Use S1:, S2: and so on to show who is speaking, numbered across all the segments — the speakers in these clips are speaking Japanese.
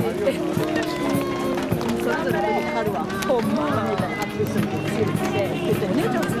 S1: 餅ほんまお姉ちゃんす。ごいな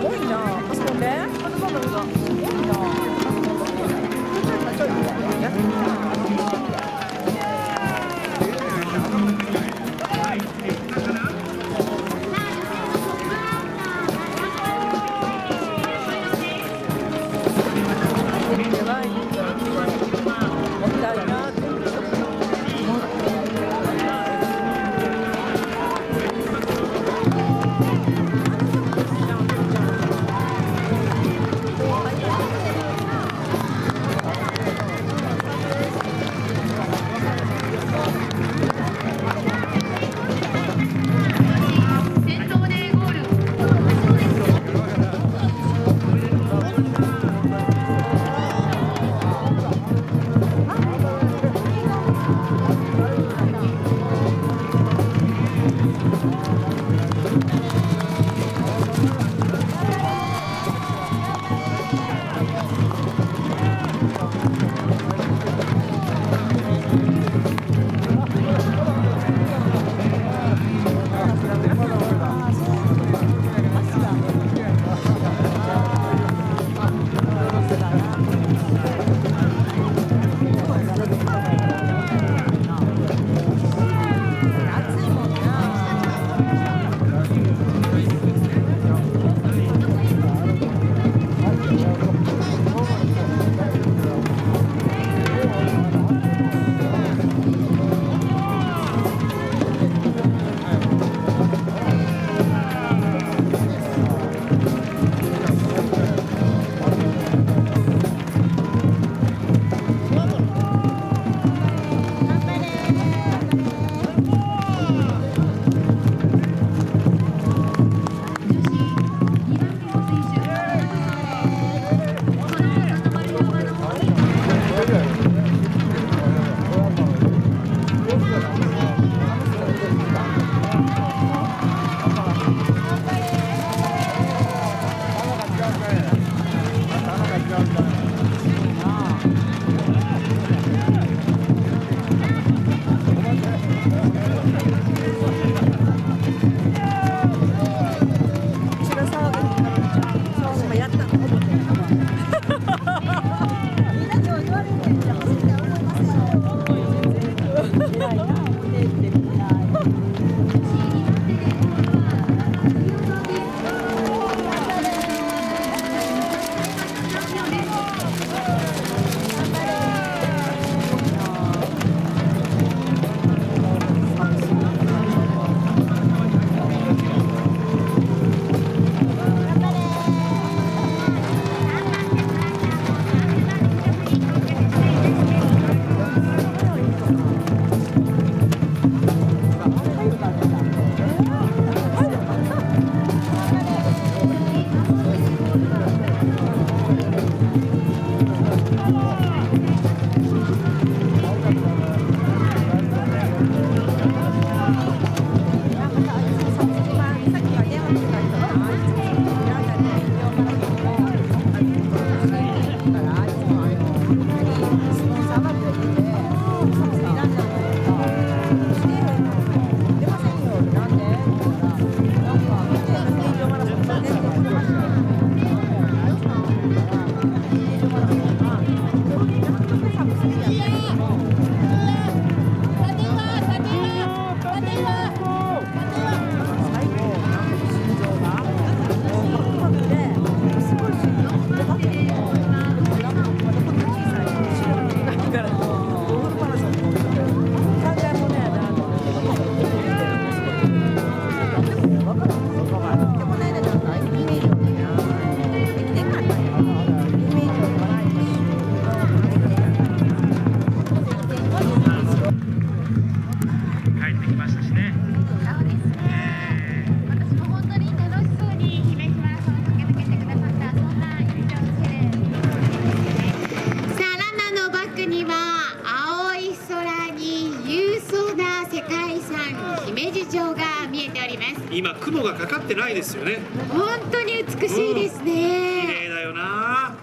S1: 高井山姫路
S2: 城が見えております。
S3: 今雲がかかってないですよね。
S2: 本当に美しいですね、うん、綺
S3: 麗だよな。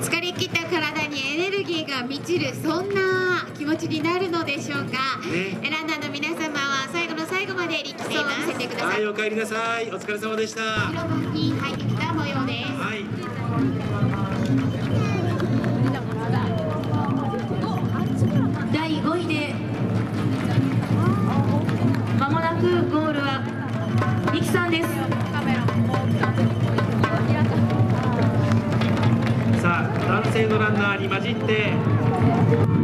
S2: 疲れ切った体にエネルギーが満ちるそんな気持ちになるのでしょうか、
S3: ね、
S2: ランナーの皆様は最後の最後まで力走を見せてください。
S3: はいお帰りなさい。お疲れ様でした。
S2: 広場に入ってきた模様です。
S4: はい。くゴールはイキさんです
S3: さあ男性のランナーに混じって。